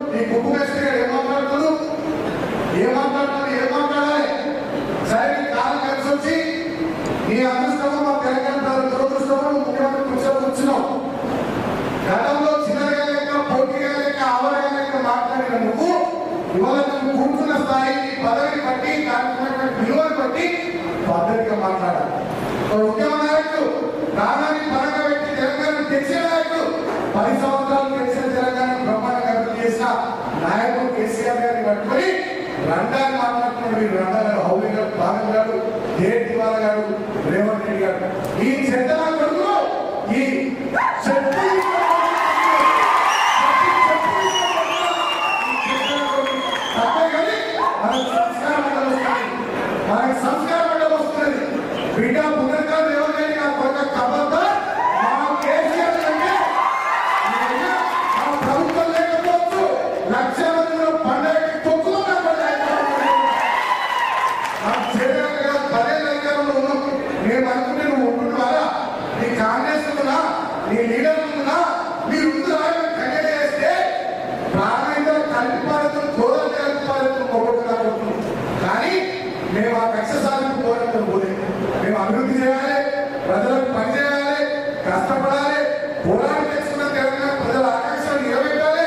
ఈ కుప్పు కృష్ణ గారు ఏం మాట్లాడుతున్నాడు ఏం మాట్లాడుతున్నాడు ఏం మాట్లాడాలి? సరే కాలం కలిసి వచ్చి నీ అదృష్టమో మా తెలంగాణ ప్రజల దురదృష్టమో ముఖ్యమంత్రి కూర్చొని వచ్చినావు గతంలో చిన్నగా లెక్క పోటీగా లెక్క అవరగా లెక్క మాట్లాడిన నువ్వు ఇవాళ నువ్వు కూర్చున్న స్థాయి పదవిని బట్టి దానికి విలువను బట్టి పద్ధతిగా మాట్లాడాలి. కట్టుకొని రండాన్ని మాట్లాడుతున్నాడు మీరు రండాలు హౌలింగ్ గారు భాగం గారు దేవ్ బాల గారు రేవంత్ రెడ్డి గారు ఈ చెడ్డ కొడుకులు ఈ చెడ్డ మనకి సంస్కారం అంటే వస్తున్నది బిడ్డ పునర్కాలు ఎవరైనా నా కొడుక కబద్దా మా కేసీఆర్ అంటే ప్రభుత్వం లేకపోవచ్చు లక్ష నీ లీడర్ ముందున మీ ముందు ఖండన చేస్తే ప్రాణంగా కలిపాడుతున్న ఘోరం కలిపాడుతున్న ఒక్కొక్కగా కానీ మేము ఆ కక్ష సాధింపు కోరడం మేము అభివృద్ధి చేయాలి ప్రజలకు పని చేయాలి కష్టపడాలి పోరాటం ప్రజల ఆకాంక్షలు నిలబెట్టాలి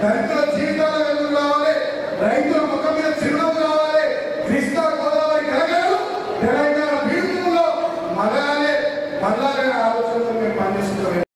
దళితుల జీవితాల వెలుగు రావాలి రైతుల ముఖం మీద చిరునవ్వు రావాలి కృష్ణా గోదావరి తెలంగాణ మనలాగా ఆలోచనతో మేము పనిచేస్తున్నాం.